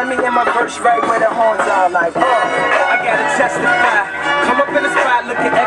let me end my verse right where the horns are like, oh, I gotta testify. Come up in the spot look at.